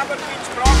aber mit Sprache.